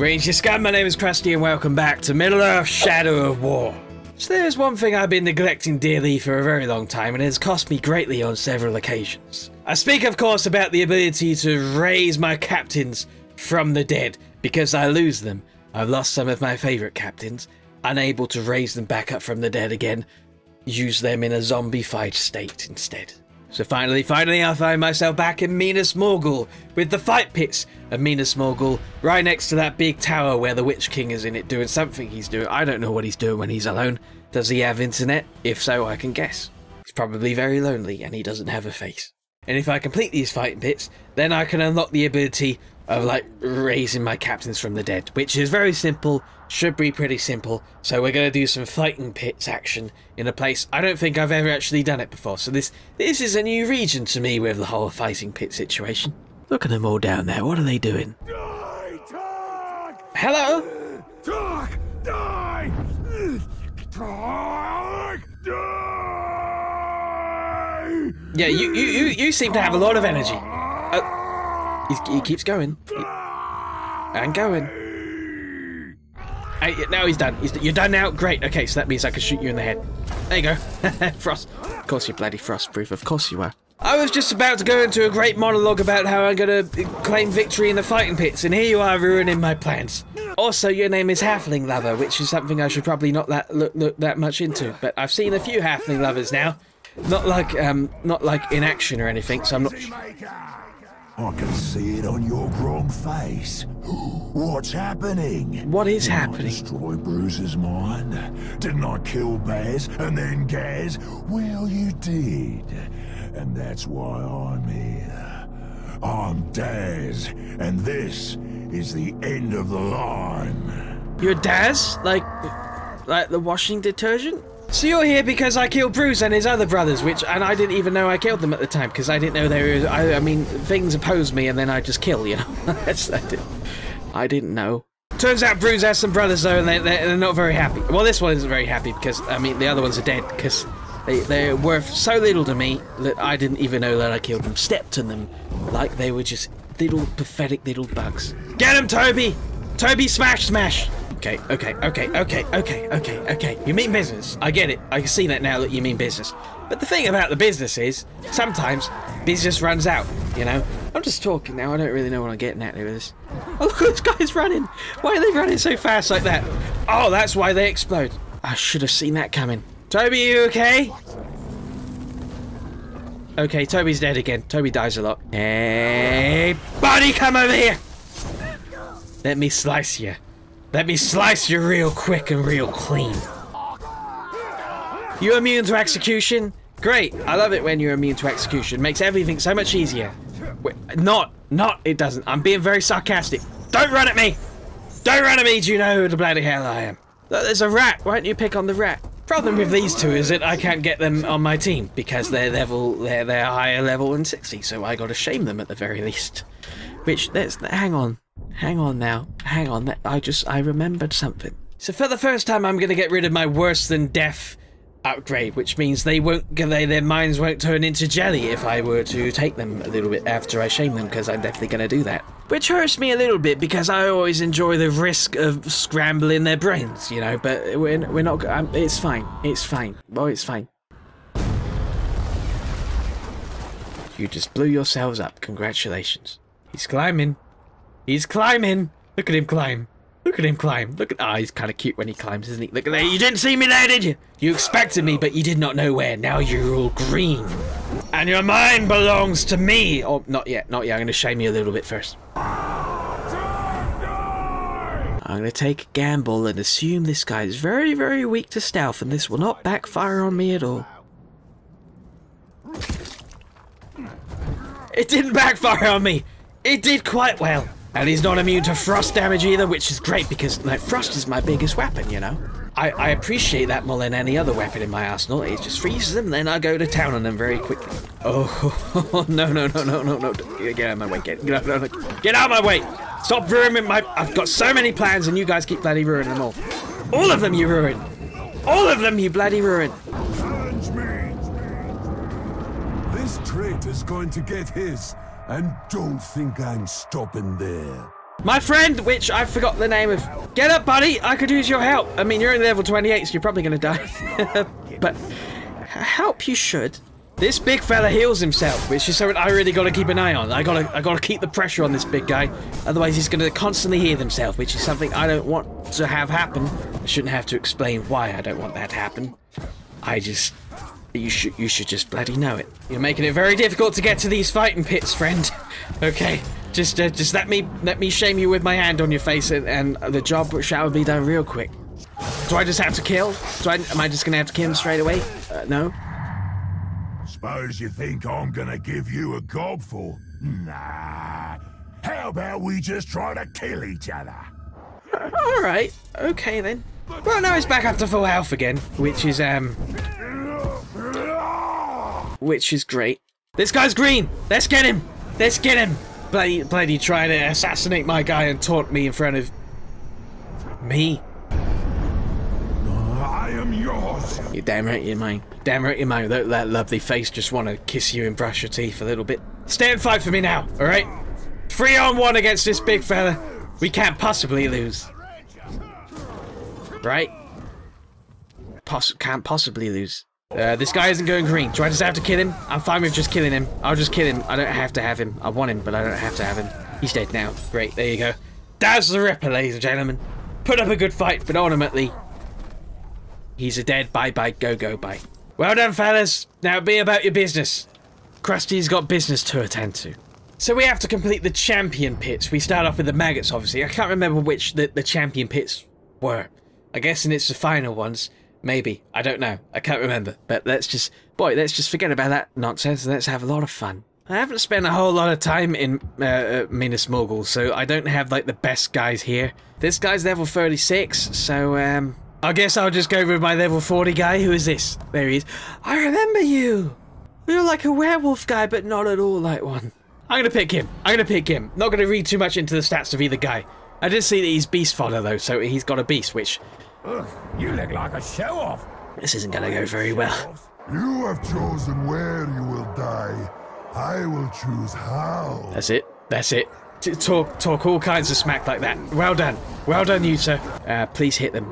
Greetings, you scum. My name is Crusty, and welcome back to Middle Earth Shadow of War. So there's one thing I've been neglecting dearly for a very long time, and it has cost me greatly on several occasions. I speak, of course, about the ability to raise my captains from the dead, because I lose them. I've lost some of my favourite captains, unable to raise them back up from the dead again, use them in a zombified state instead. So finally, finally, I find myself back in Minas Morgul with the fight pits of Minas Morgul right next to that big tower where the Witch King is in it doing something he's doing. I don't know what he's doing when he's alone. Does he have internet? If so, I can guess. He's probably very lonely and he doesn't have a face. And if I complete these fighting pits, then I can unlock the ability of like raising my captains from the dead, which is very simple, should be pretty simple. So we're gonna do some fighting pits action in a place I don't think I've ever actually done it before. So this this is a new region to me with the whole fighting pit situation. Look at them all down there. What are they doing? Die, talk, Hello? talk, die, talk, die. Yeah, you you you, you seem to have a lot of energy. Uh, he's, he keeps going. He- and going. Hey, now he's done. He's, you're done now? Great. Okay, so that means I can shoot you in the head. There you go. Frost. Of course you're bloody frost-proof. Of course you are. I was just about to go into a great monologue about how I'm gonna claim victory in the fighting pits, and here you are ruining my plans. Also, your name is Halfling Lover, which is something I should probably not that look, look that much into. But I've seen a few Halfling Lovers now. Not like um, not like in action or anything, so I'm not. I can see it on your grown face. What's happening? What is Didn't I happening? destroy Bruce's mind? Didn't I kill Baz and then Gaz? Well, you did. And that's why I'm here. I'm Daz, and this is the end of the line. You're Daz, like like the washing detergent. So you're here because I killed Bruce and his other brothers, which and I didn't even know I killed them at the time because I didn't know they were. I, I mean, things oppose me and then I just kill, you know. That's I didn't. I didn't know. Turns out Bruce has some brothers though, and they, they're, they're not very happy. Well, this one isn't very happy because I mean the other ones are dead because they they're worth so little to me that I didn't even know that I killed them. Stepped on them like they were just little pathetic little bugs. Get him, Toby! Toby, smash, smash! Okay, okay, okay, okay, okay, okay, okay. You mean business. I get it. I can see that now that you mean business. But the thing about the business is, sometimes business runs out, you know? I'm just talking now. I don't really know what I'm getting at with this. Oh, look, this guy's running. Why are they running so fast like that? Oh, that's why they explode. I should have seen that coming. Toby, you okay? Okay, Toby's dead again. Toby dies a lot. Hey, buddy, come over here. Let me slice you. Let me slice you real quick and real clean. You immune to execution? Great. I love it when you're immune to execution. Makes everything so much easier. Wait, not, not, it doesn't. I'm being very sarcastic. Don't run at me! Don't run at me, do you know who the bloody hell I am? Look, There's a rat. Why don't you pick on the rat? Problem with these two is that I can't get them on my team because they're level, they're, they're higher level than 60, so I gotta shame them at the very least. Which, let's, hang on. Hang on now. Hang on. I just I remembered something. So for the first time, I'm gonna get rid of my worse than death upgrade, which means they won't they, their minds won't turn into jelly if I were to take them a little bit after I shame them, because I'm definitely gonna do that. Which hurts me a little bit because I always enjoy the risk of scrambling their brains, you know. But we're we're not. Um, it's fine. It's fine. Oh, it's fine. You just blew yourselves up. Congratulations. He's climbing. He's climbing. Look at him climb. Look at him climb. Look at ah, he's kind of cute when he climbs, isn't he? Look at that. You didn't see me there, did you? You expected me, but you did not know where. Now you're all green, and your mind belongs to me. Oh, not yet, not yet. I'm going to shame you a little bit first. I'm going to take a gamble and assume this guy is very, very weak to stealth, and this will not backfire on me at all. It didn't backfire on me. It did quite well. And he's not immune to frost damage either, which is great because like frost is my biggest weapon, you know. I, I appreciate that more than any other weapon in my arsenal. It just freezes them, then I go to town on them very quickly. Oh no no no no no no! Get out of my way! Get no, get out of my way! Stop ruining my. I've got so many plans, and you guys keep bloody ruining them all. All of them you ruin. All of them you bloody ruin. Me! This traitor's going to get his, and don't think I'm stopping there. My friend, which I forgot the name of. Get up, buddy. I could use your help. I mean, you're only level 28, so you're probably to die. but help you should. This big fella heals himself, which is something I really got to keep an eye on. I gotta, I gotta keep the pressure on this big guy, otherwise he's gonna constantly heal himself, which is something I don't want to have happen. I shouldn't have to explain why I don't want that to happen. I just, you should, you should just bloody know it. You're making it very difficult to get to these fighting pits, friend. okay, just, uh, just let me, let me shame you with my hand on your face, and, and the job shall be done real quick. Do I just have to kill? Do I, am I just gonna have to kill him straight away? Uh, no. Suppose you think I'm gonna give you a gobful? Nah. How about we just try to kill each other? Alright, okay then. Well, now he's back up to full health again, which is, um... Which is great. This guy's green! Let's get him! Let's get him! Bloody, bloody trying to assassinate my guy and taunt me in front of... Me? I am yours! You damn right you're mine. Damn right you're mine. That, that lovely face just want to kiss you and brush your teeth a little bit. Stay and fight for me now, alright? Three on one against this big fella. We can't possibly lose. Right? Poss can't possibly lose. Uh, this guy isn't going green. Do I just have to kill him? I'm fine with just killing him. I'll just kill him. I don't have to have him. I want him, but I don't have to have him. He's dead now. Great, there you go. That's the Ripper, ladies and gentlemen. Put up a good fight, but ultimately, he's a dead bye-bye, go-go bye. Well done, fellas. Now be about your business. Crusty's got business to attend to. So we have to complete the champion pits. We start off with the maggots, obviously. I can't remember which the, the champion pits were. I guess and it's the final ones. Maybe. I don't know. I can't remember. But let's just... Boy, let's just forget about that nonsense let's have a lot of fun. I haven't spent a whole lot of time in uh, uh, Minas Morgul, so I don't have, like, the best guys here. This guy's level 36, so, um... I guess I'll just go with my level 40 guy. Who is this? There he is. I remember you! You're like a werewolf guy, but not at all like one. I'm gonna pick him. I'm gonna pick him. Not gonna read too much into the stats of either guy. I did see that he's beast fodder though, so he's got a beast, which Ugh, you look like a show-off. This isn't gonna go very well. You have chosen where you will die. I will choose how. That's it. That's it. Talk, talk all kinds of smack like that. Well done. Well done, you sir. Uh, please hit them.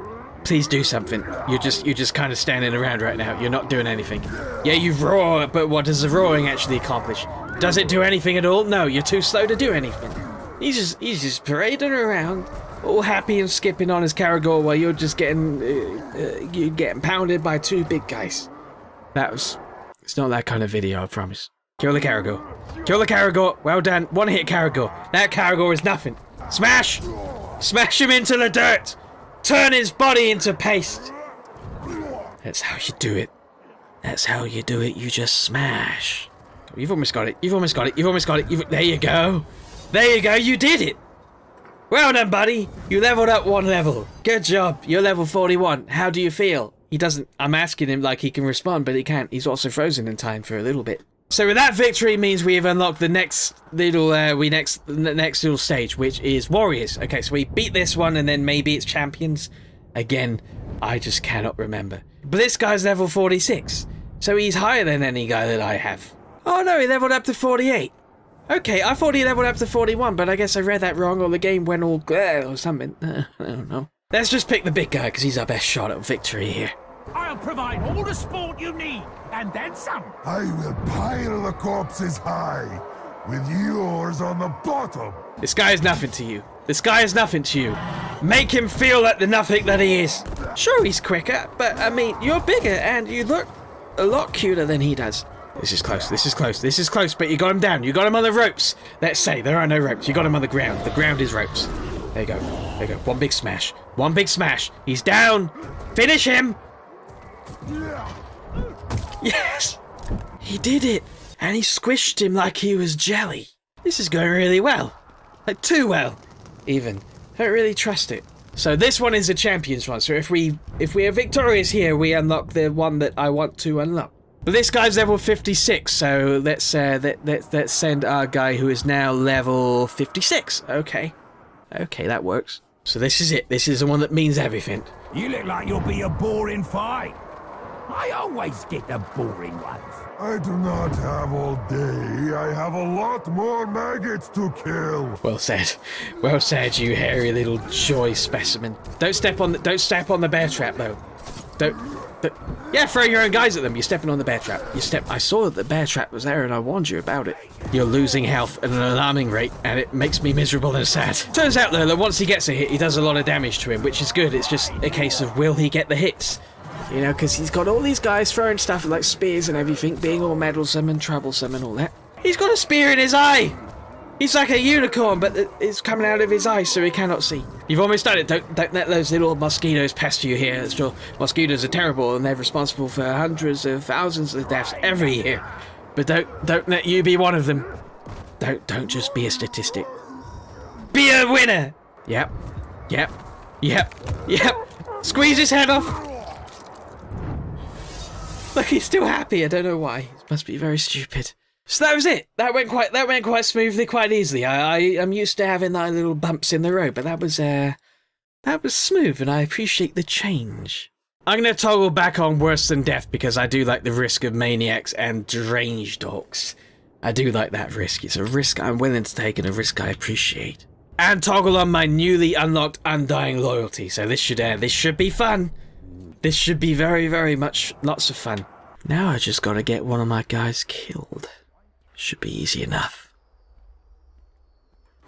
Please do something. You're just, you're just kind of standing around right now. You're not doing anything. Yeah, you roar, but what does the roaring actually accomplish? Does it do anything at all? No, you're too slow to do anything. He's just, he's just parading around, all happy and skipping on his Caragor while you're just getting, uh, uh, you're getting pounded by two big guys. That was, it's not that kind of video, I promise. Kill the Caragor. Kill the Caragor. Well done. One hit Caragor. That Caragor is nothing. Smash! Smash him into the dirt! Turn his body into paste! That's how you do it. That's how you do it. You just smash. You've almost got it. You've almost got it. You've almost got it. You've, there you go. There you go. You did it. Well done, buddy. You leveled up one level. Good job. You're level 41. How do you feel? He doesn't... I'm asking him like he can respond, but he can't. He's also frozen in time for a little bit. So with that victory means we have unlocked the next little uh, we next the next little stage, which is warriors. Okay, so we beat this one, and then maybe it's champions. Again, I just cannot remember. But this guy's level 46, so he's higher than any guy that I have. Oh no, he leveled up to 48. Okay, I thought he leveled up to 41, but I guess I read that wrong, or the game went all glare or something. Uh, I don't know. Let's just pick the big guy, because he's our best shot at victory here. I'll provide all the sport you need, and then some. I will pile the corpses high, with yours on the bottom. This guy is nothing to you. This guy is nothing to you. Make him feel like the nothing that he is. Sure, he's quicker, but I mean, you're bigger and you look a lot cuter than he does. This is close, this is close, this is close, but you got him down. You got him on the ropes. Let's say there are no ropes. You got him on the ground. The ground is ropes. There you go. There you go. One big smash. One big smash. He's down. Finish him. Yes! He did it! And he squished him like he was jelly. This is going really well. Like, too well, even. I don't really trust it. So this one is a champions one, so if we if we are victorious here, we unlock the one that I want to unlock. But this guy's level 56, so let's uh, let, let, let's send our guy who is now level 56. Okay. Okay, that works. So this is it. This is the one that means everything. You look like you'll be a boring fight. I always get the boring ones. I do not have all day. I have a lot more maggots to kill. Well said. Well said, you hairy little joy specimen. Don't step on the don't step on the bear trap though. Don't, don't Yeah, throw your own guys at them. You're stepping on the bear trap. You step I saw that the bear trap was there and I warned you about it. You're losing health at an alarming rate and it makes me miserable and sad. Turns out though that once he gets a hit he does a lot of damage to him, which is good. It's just a case of will he get the hits? You know, because he's got all these guys throwing stuff like spears and everything, being all meddlesome and troublesome and all that. He's got a spear in his eye! He's like a unicorn, but it's coming out of his eye so he cannot see. You've almost done it. Don't, don't let those little mosquitoes pester you here. Sure, mosquitoes are terrible and they're responsible for hundreds of thousands of deaths every year. But don't, don't let you be one of them. Don't, don't just be a statistic. Be a winner! Yep, yep, yep, yep. Squeeze his head off. Look, he's still happy. I don't know why. It must be very stupid. So that was it. That went quite. That went quite smoothly, quite easily. I, I am used to having like little bumps in the road, but that was uh, that was smooth, and I appreciate the change. I'm gonna toggle back on worse than death because I do like the risk of maniacs and deranged dogs. I do like that risk. It's a risk I'm willing to take and a risk I appreciate. And toggle on my newly unlocked undying loyalty. So this should uh, this should be fun. This should be very, very much lots of fun. Now I just gotta get one of my guys killed. Should be easy enough.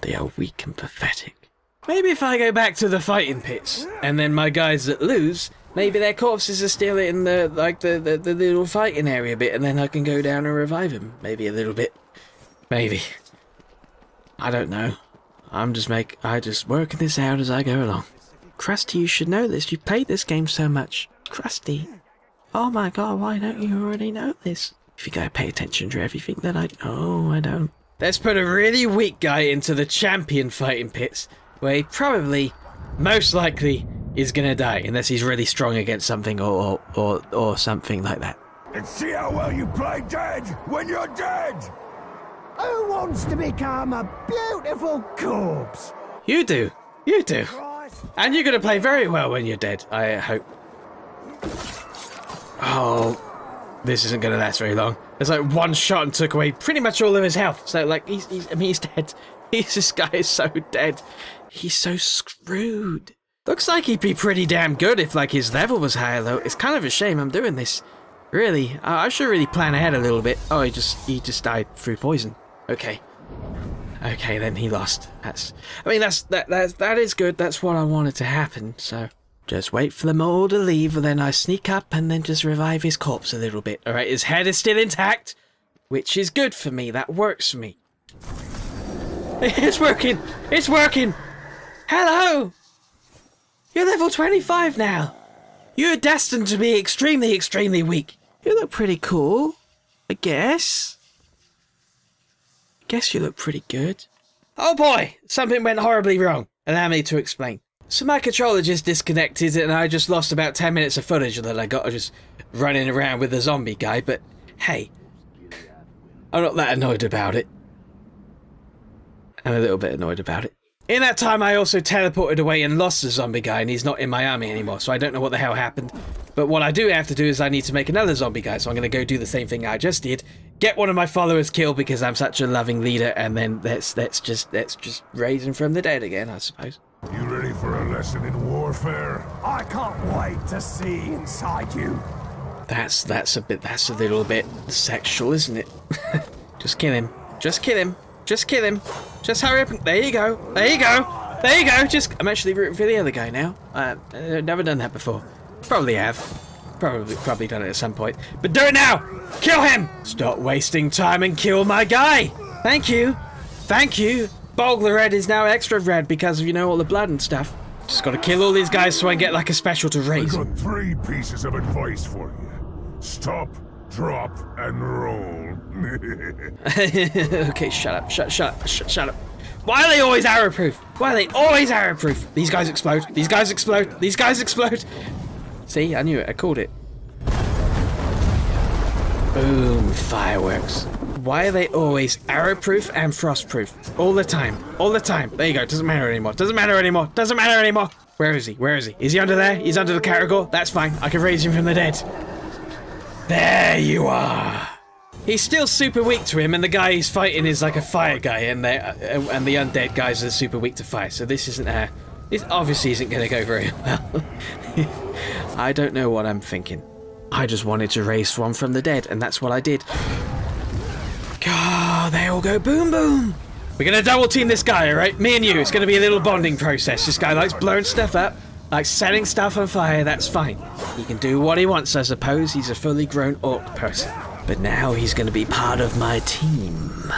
They are weak and pathetic. Maybe if I go back to the fighting pits, and then my guys that lose, maybe their corpses are still in the like the, the, the little fighting area bit, and then I can go down and revive them. Maybe a little bit. Maybe. I don't know. I'm just make I just working this out as I go along. Crusty, you should know this. You've played this game so much. Crusty. Oh my god, why don't you already know this? If you gotta pay attention to everything that I... Oh, I don't. Let's put a really weak guy into the champion fighting pits, where he probably, most likely, is gonna die, unless he's really strong against something or, or, or, or something like that. And see how well you play dead when you're dead! Who wants to become a beautiful corpse? You do. You do. And you're going to play very well when you're dead, I hope. Oh, this isn't going to last very long. It's like one shot and took away pretty much all of his health. So like, he's, he's I mean, he's dead. He's, this guy is so dead. He's so screwed. Looks like he'd be pretty damn good if like his level was higher though. It's kind of a shame I'm doing this. Really, I, I should really plan ahead a little bit. Oh, he just, he just died through poison. Okay. Okay, then he lost. That's. I mean, that's that that that is good. That's what I wanted to happen. So just wait for them all to leave, and then I sneak up and then just revive his corpse a little bit. All right, his head is still intact, which is good for me. That works for me. It's working. It's working. Hello. You're level 25 now. You're destined to be extremely, extremely weak. You look pretty cool, I guess guess you look pretty good. Oh boy, something went horribly wrong. Allow me to explain. So my controller just disconnected and I just lost about 10 minutes of footage that I got just running around with the zombie guy, but hey, I'm not that annoyed about it. I'm a little bit annoyed about it. In that time, I also teleported away and lost the zombie guy, and he's not in my army anymore, so I don't know what the hell happened. But what I do have to do is I need to make another zombie guy, so I'm going to go do the same thing I just did, get one of my followers killed because I'm such a loving leader, and then let's let's just let's just raise him from the dead again, I suppose. You for a lesson in warfare? I can't wait to see inside you. That's that's a bit that's a little bit sexual, isn't it? just kill him. Just kill him. Just kill him. Just hurry up. There you go. There you go. There you go. Just, I'm actually rooting for the other guy now. Uh, I've never done that before. Probably have. Probably, probably done it at some point. But do it now. Kill him. Stop wasting time and kill my guy. Thank you. Thank you. Bogler Red is now extra red because of, you know, all the blood and stuff. Just gotta kill all these guys so I get like a special to raise. I've got three pieces of advice for you. Stop drop, and roll. okay, shut up, shut, shut up, shut, shut up. Why are they always arrow proof? Why are they always arrow proof? These guys explode. These guys explode. These guys explode. See, I knew it. I called it. Boom, fireworks. Why are they always arrow proof and frost proof? All the time. All the time. There you go. Doesn't matter anymore. Doesn't matter anymore. Doesn't matter anymore. Where is he? Where is he? Is he under there? He's under the caragor? That's fine. I can raise him from the dead. There you are. He's still super weak to him, and the guy he's fighting is like a fire guy, and they uh, and the undead guys are super weak to fire. So this isn't uh, this obviously isn't going to go very well. I don't know what I'm thinking. I just wanted to raise one from the dead, and that's what I did. All go boom boom. We're gonna double team this guy, alright? Me and you. It's gonna be a little bonding process. This guy likes blowing stuff up, likes setting stuff on fire. That's fine. He can do what he wants, I suppose. He's a fully grown orc person. But now he's gonna be part of my team.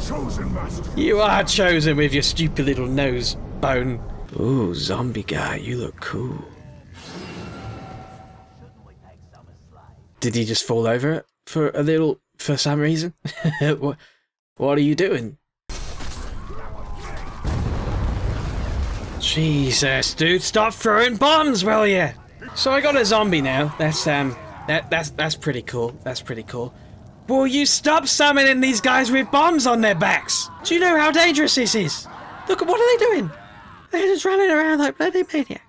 Chosen. You are chosen with your stupid little nose bone. Ooh, zombie guy, you look cool. Did he just fall over for a little, for some reason? what, what are you doing? Jesus, dude, stop throwing bombs, will you? So I got a zombie now. That's um, that that's that's pretty cool. That's pretty cool. Will you stop summoning these guys with bombs on their backs? Do you know how dangerous this is? Look at what are they doing? They're just running around like bloody maniacs.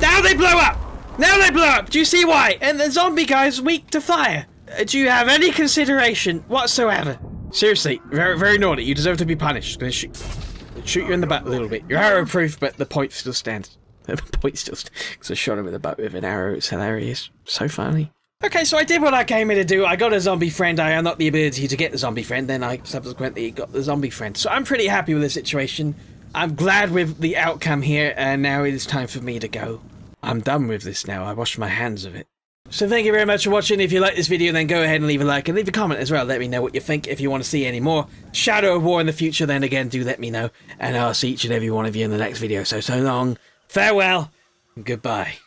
Now they blow up! Now they blow up! Do you see why? And the zombie guy's weak to fire. Uh, Do you have any consideration whatsoever? Seriously, very very naughty. You deserve to be punished. Gonna shoot, shoot you in the butt a little bit. You're arrow proof, but the point still stands. The point still stands. Because I shot him in the butt with an arrow. It's hilarious. So funny. Okay, so I did what I came here to do. I got a zombie friend. I unlocked the ability to get the zombie friend. Then I subsequently got the zombie friend. So I'm pretty happy with the situation. I'm glad with the outcome here, and now it is time for me to go. I'm done with this now. I washed my hands of it. So thank you very much for watching. If you like this video, then go ahead and leave a like and leave a comment as well. Let me know what you think. If you want to see any more Shadow of War in the future, then again, do let me know. And I'll see each and every one of you in the next video. So, so long, farewell, goodbye.